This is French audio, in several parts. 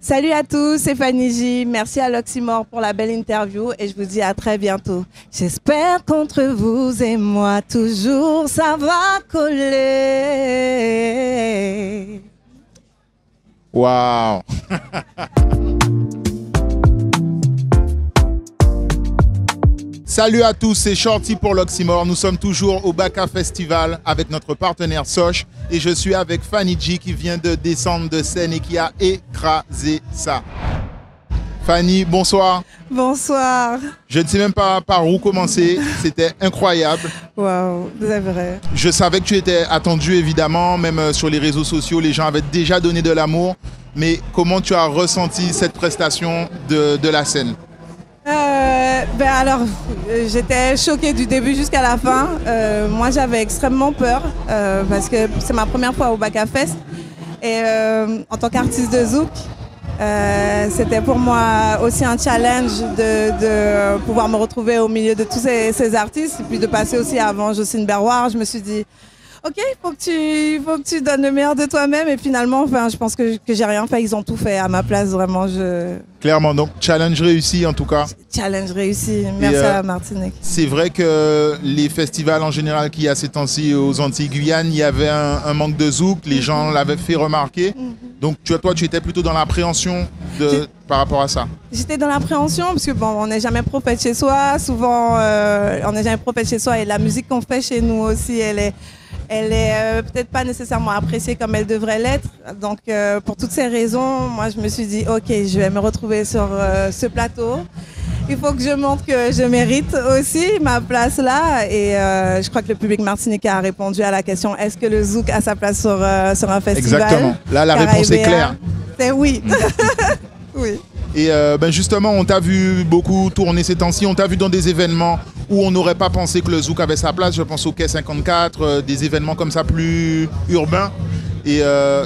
Salut à tous, c'est Fanny J. Merci à l'Oxymore pour la belle interview et je vous dis à très bientôt. J'espère qu'entre vous et moi, toujours ça va coller. Waouh Salut à tous, c'est Shorty pour l'Oxymore. Nous sommes toujours au Baka Festival avec notre partenaire Soch et je suis avec Fanny G qui vient de descendre de scène et qui a écrasé ça. Fanny, bonsoir. Bonsoir. Je ne sais même pas par où commencer. C'était incroyable. Waouh, c'est vrai. Je savais que tu étais attendu évidemment, même euh, sur les réseaux sociaux, les gens avaient déjà donné de l'amour. Mais comment tu as ressenti cette prestation de, de la scène? Euh, ben alors, j'étais choquée du début jusqu'à la fin. Euh, moi, j'avais extrêmement peur euh, parce que c'est ma première fois au Baka Fest. Et en tant qu'artiste de Zouk, c'était pour moi aussi un challenge de, de pouvoir me retrouver au milieu de tous ces, ces artistes et puis de passer aussi avant Jocelyne Berroir. Je me suis dit, ok, il faut, que tu- faut que tu donnes le meilleur de toi-même. Et finalement, enfin, je pense que, que j'ai rien fait. Ils ont tout fait à ma place, vraiment. Je... Clairement, donc challenge réussi en tout cas. Challenge réussi. Merci euh, à la Martinique. C'est vrai que les festivals en général qu'il y a ces temps-ci aux Antilles Guyane, il y avait un, un manque de zouk, les gens l'avaient fait remarquer. Donc tu, toi, tu étais plutôt dans l'appréhension de, par rapport à ça. J'étais dans l'appréhension parce que bon, on n'est jamais prophète chez soi. Souvent, euh, on n'est jamais prophète chez soi et la musique qu'on fait chez nous aussi, elle est, elle est euh, peut-être pas nécessairement appréciée comme elle devrait l'être. Donc, euh, pour toutes ces raisons, moi, je me suis dit, ok, je vais me retrouver sur euh, ce plateau. Il faut que je montre que je mérite aussi ma place là. Et euh, je crois que le public martiniquais a répondu à la question est-ce que le zouk a sa place sur, euh, sur un festival? Exactement. Là, la réponse est claire. C'est oui. oui. Et euh, ben justement, on t'a vu beaucoup tourner ces temps-ci, on t'a vu dans des événements où on n'aurait pas pensé que le zouk avait sa place. Je pense au Quai 54, euh, des événements comme ça plus urbains. Et euh,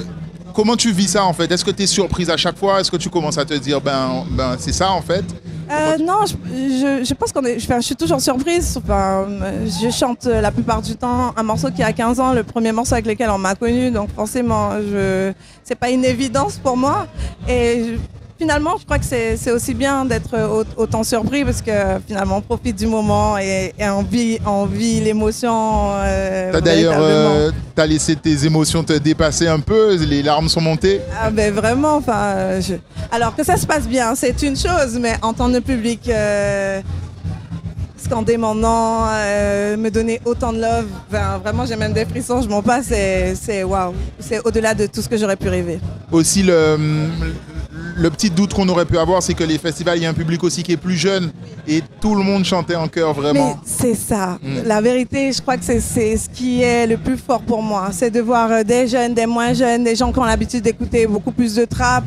comment tu vis ça en fait? Est-ce que tu es surprise à chaque fois? Est-ce que tu commences à te dire, ben, ben c'est ça en fait? Euh, non, je, je- je pense qu'on est. je suis toujours surprise. Enfin, je chante la plupart du temps un morceau qui a 15 ans, le premier morceau avec lequel on m'a connu. Donc forcément, je, c'est pas une évidence pour moi. Et finalement, je crois que c'est, aussi bien d'être au- autant surpris parce que finalement, on profite du moment et, et on vit, on vit l'émotion. euh, T'as d'ailleurs euh, t'as laissé tes émotions te dépasser un peu, les larmes sont montées. Ah ben vraiment, enfin, je- alors que ça se passe bien, c'est une chose, mais entendre le public euh, scander mon nom, euh, me donner autant de love, ben, vraiment j'ai même des frissons, je m'en passe, c'est c'est waouh, c'est au-delà de tout ce que j'aurais pu rêver. Aussi, le, le petit doute qu'on aurait pu avoir, c'est que les festivals, il y a un public aussi qui est plus jeune et tout le monde chantait en chœur vraiment. c'est ça, Mm. la vérité, je crois que c'est- ce qui est le plus fort pour moi, c'est de voir euh, des jeunes, des moins jeunes, des gens qui ont l'habitude d'écouter beaucoup plus de trap,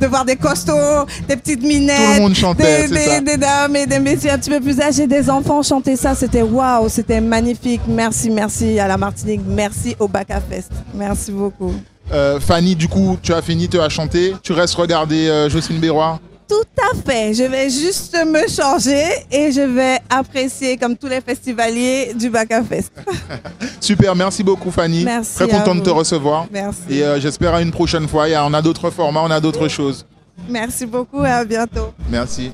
de voir des costauds, des petites minettes. Tout le monde chantait, des, ça. des, dames et des messieurs un petit peu plus âgés, des enfants chanter ça, c'était waouh, c'était magnifique. Merci, merci à la Martinique, merci au Baka Fest. Merci beaucoup. Euh, Fanny, du coup, tu as fini, tu as chanté. Tu restes regarder euh, Jocelyne Béroir. Tout à fait, je vais juste me changer et je vais apprécier comme tous les festivaliers du Baka Fest. Super, merci beaucoup Fanny. Merci Très à content de te recevoir. Merci. Et euh, j'espère à une prochaine fois. Il y a- On a d'autres formats, on a d'autres choses. Merci beaucoup et à bientôt. Merci.